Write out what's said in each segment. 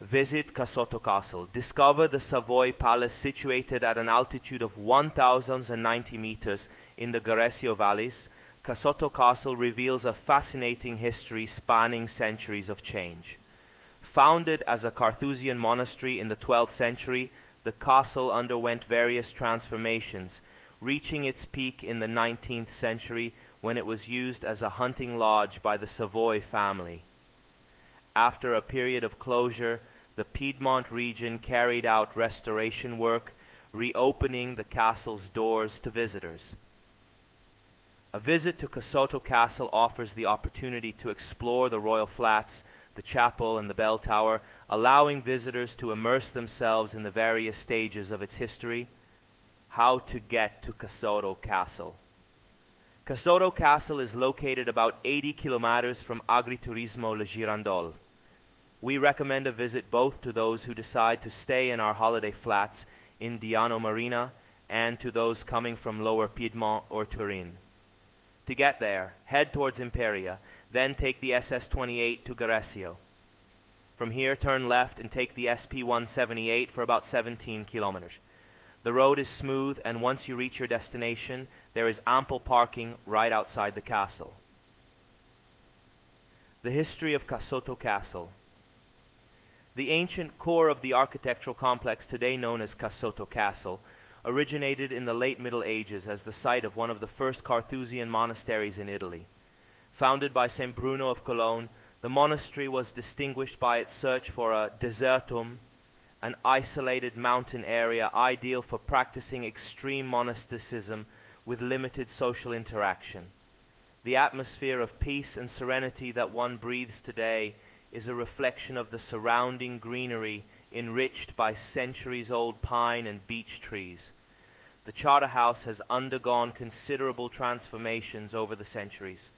Visit Casotto Castle. Discover the Savoy Palace situated at an altitude of 1,090 meters in the Garessio valleys. Casotto Castle reveals a fascinating history spanning centuries of change. Founded as a Carthusian monastery in the 12th century, the castle underwent various transformations, reaching its peak in the 19th century when it was used as a hunting lodge by the Savoy family. After a period of closure, the Piedmont region carried out restoration work, reopening the castle's doors to visitors. A visit to Casotto Castle offers the opportunity to explore the royal flats, the chapel, and the bell tower, allowing visitors to immerse themselves in the various stages of its history. How to get to Casotto Castle. Casotto Castle is located about 80 kilometers from Agriturismo Le Girandole. We recommend a visit both to those who decide to stay in our holiday flats in Diano Marina and to those coming from Lower Piedmont or Turin. To get there, head towards Imperia, then take the SS 28 to Garessio. From here, turn left and take the SP 178 for about 17 kilometers. The road is smooth, and once you reach your destination, there is ample parking right outside the castle. The history of Casotto Castle. The ancient core of the architectural complex today known as Casotto Castle originated in the late Middle Ages as the site of one of the first Carthusian monasteries in Italy. Founded by St. Bruno of Cologne, the monastery was distinguished by its search for a desertum, an isolated mountain area ideal for practicing extreme monasticism with limited social interaction. The atmosphere of peace and serenity that one breathes today is a reflection of the surrounding greenery enriched by centuries old pine and beech trees. The Charterhouse has undergone considerable transformations over the centuries.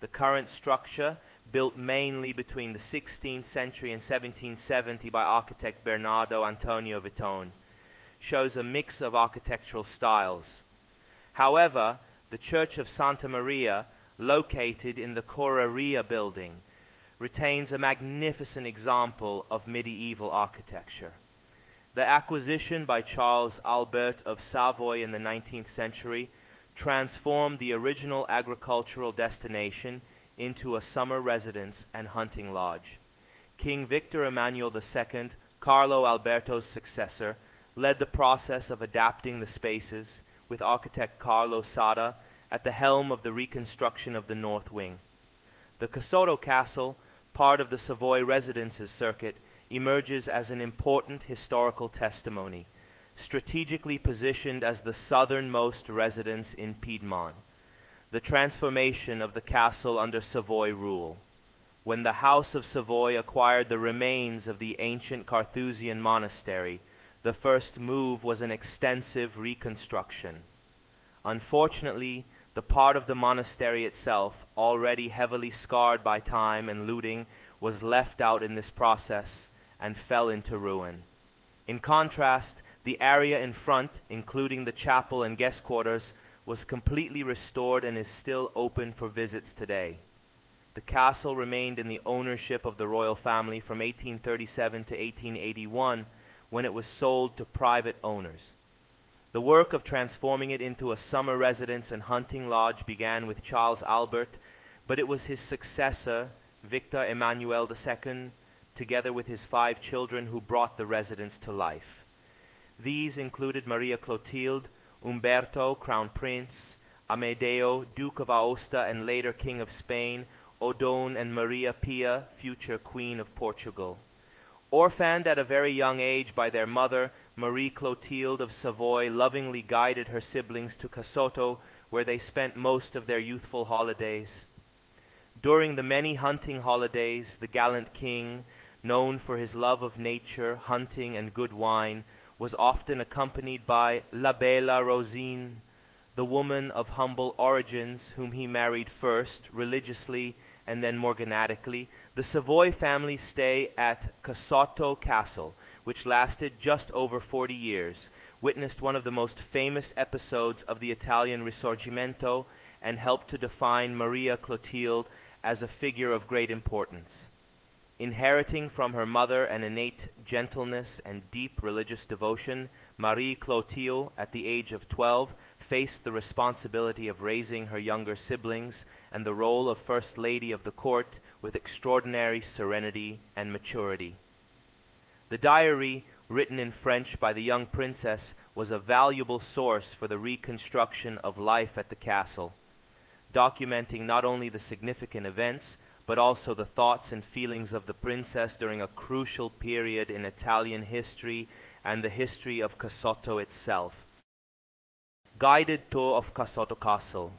The current structure, built mainly between the 16th century and 1770 by architect Bernardo Antonio Vittone, shows a mix of architectural styles. However, the Church of Santa Maria, located in the Correria building, retains a magnificent example of medieval architecture. The acquisition by Charles Albert of Savoy in the 19th century transformed the original agricultural destination into a summer residence and hunting lodge. King Victor Emmanuel II, Carlo Alberto's successor, led the process of adapting the spaces, with architect Carlo Sada at the helm of the reconstruction of the north wing. The Casotto Castle part of the Savoy Residences circuit, emerges as an important historical testimony, strategically positioned as the southernmost residence in Piedmont. The transformation of the castle under Savoy rule. When the House of Savoy acquired the remains of the ancient Carthusian monastery, the first move was an extensive reconstruction. Unfortunately, the part of the monastery itself, already heavily scarred by time and looting, was left out in this process and fell into ruin. In contrast, the area in front, including the chapel and guest quarters, was completely restored and is still open for visits today. The castle remained in the ownership of the royal family from 1837 to 1881 when it was sold to private owners. The work of transforming it into a summer residence and hunting lodge began with Charles Albert, but it was his successor, Victor Emmanuel II, together with his five children, who brought the residence to life. These included Maria Clotilde, Umberto, Crown Prince, Amedeo, Duke of Aosta and later King of Spain, Odone and Maria Pia, future Queen of Portugal. Orphaned at a very young age by their mother, Marie Clotilde of Savoy lovingly guided her siblings to Casotto, where they spent most of their youthful holidays. During the many hunting holidays, the gallant king, known for his love of nature, hunting, and good wine, was often accompanied by La Bella Rosine, the woman of humble origins, whom he married first religiously and then morganatically. The Savoy family's stay at Casotto Castle which lasted just over 40 years, witnessed one of the most famous episodes of the Italian Risorgimento, and helped to define Maria Clotilde as a figure of great importance. Inheriting from her mother an innate gentleness and deep religious devotion, Marie Clotilde, at the age of 12, faced the responsibility of raising her younger siblings and the role of First Lady of the Court with extraordinary serenity and maturity. The diary, written in French by the young princess, was a valuable source for the reconstruction of life at the castle, documenting not only the significant events, but also the thoughts and feelings of the princess during a crucial period in Italian history and the history of Casotto itself. Guided tour of Casotto Castle.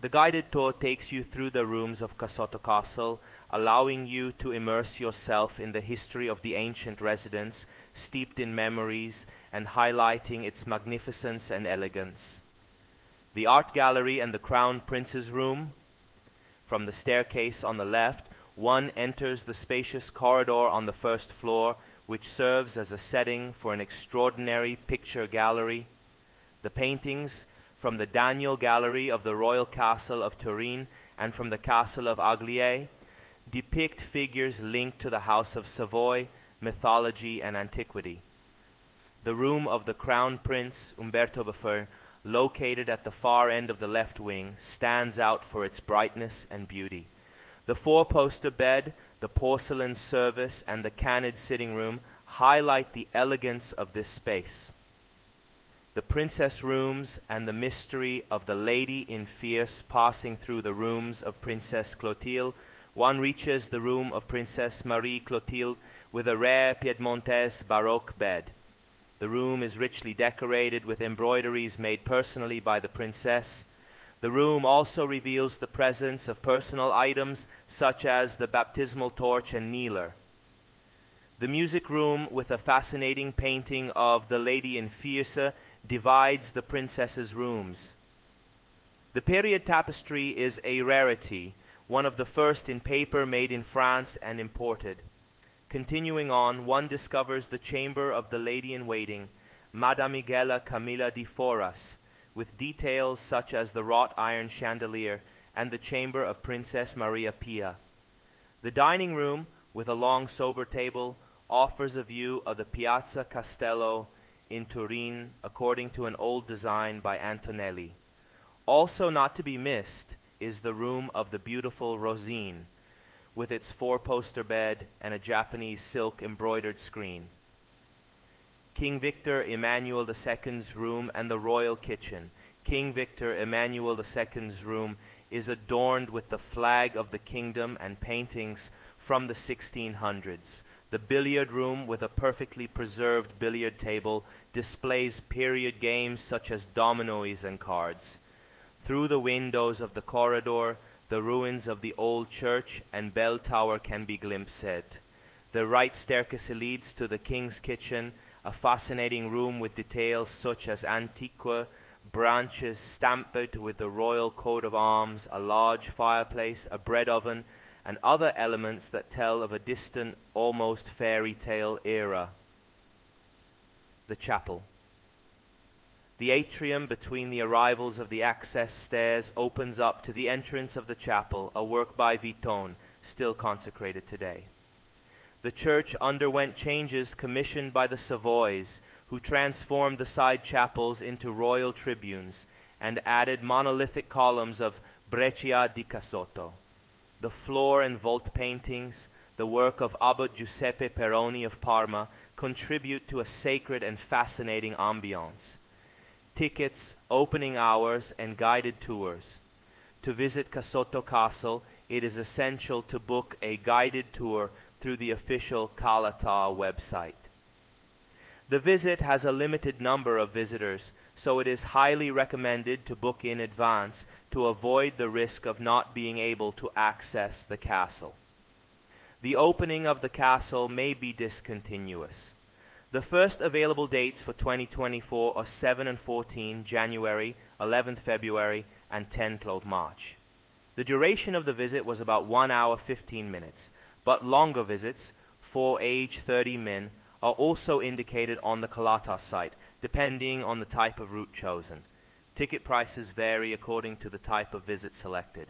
The guided tour takes you through the rooms of Casotto Castle, allowing you to immerse yourself in the history of the ancient residence, steeped in memories and highlighting its magnificence and elegance. The art gallery and the Crown Prince's room from the staircase on the left, one enters the spacious corridor on the first floor, which serves as a setting for an extraordinary picture gallery. The paintings from the Daniel Gallery of the Royal Castle of Turin and from the Castle of Aglie depict figures linked to the House of Savoy, mythology, and antiquity. The room of the Crown Prince Umberto Beffer located at the far end of the left wing, stands out for its brightness and beauty. The four poster bed, the porcelain service, and the canid sitting room highlight the elegance of this space. The princess rooms and the mystery of the lady in fierce passing through the rooms of Princess Clotilde. One reaches the room of Princess Marie Clotilde with a rare Piedmontese Baroque bed. The room is richly decorated with embroideries made personally by the princess. The room also reveals the presence of personal items such as the baptismal torch and kneeler. The music room, with a fascinating painting of the Lady in Fierce, divides the princess's rooms. The period tapestry is a rarity, one of the first in paper made in France and imported. Continuing on, one discovers the chamber of the lady in waiting, Madamigella Camilla di Foras, with details such as the wrought iron chandelier and the chamber of Princess Maria Pia. The dining room, with a long sober table, offers a view of the Piazza Castello in Turin according to an old design by Antonelli. Also not to be missed is the room of the beautiful Rosine, with its four poster bed and a Japanese silk embroidered screen. King Victor Emmanuel II's room and the royal kitchen. King Victor Emmanuel II's room is adorned with the flag of the kingdom and paintings from the 1600s. The billiard room, with a perfectly preserved billiard table, displays period games such as dominoes and cards. Through the windows of the corridor, the ruins of the old church and bell tower can be glimpsed. The right staircase leads to the king's kitchen, a fascinating room with details such as antique branches stamped with the royal coat of arms, a large fireplace, a bread oven, and other elements that tell of a distant, almost fairy tale era. The chapel. The atrium between the arrivals of the access stairs opens up to the entrance of the chapel, a work by Vittone, still consecrated today. The church underwent changes commissioned by the Savoys, who transformed the side chapels into royal tribunes and added monolithic columns of Breccia di Casotto. The floor and vault paintings, the work of Abbot Giuseppe Peroni of Parma, contribute to a sacred and fascinating ambiance tickets, opening hours, and guided tours. To visit Casotto Castle, it is essential to book a guided tour through the official Kalatà website. The visit has a limited number of visitors, so it is highly recommended to book in advance to avoid the risk of not being able to access the castle. The opening of the castle may be discontinuous. The first available dates for 2024 are 7 and 14 January, 11th February, and 10th of March. The duration of the visit was about 1 hour 15 minutes, but longer visits for age 30 min are also indicated on the Kalatà site, depending on the type of route chosen. Ticket prices vary according to the type of visit selected.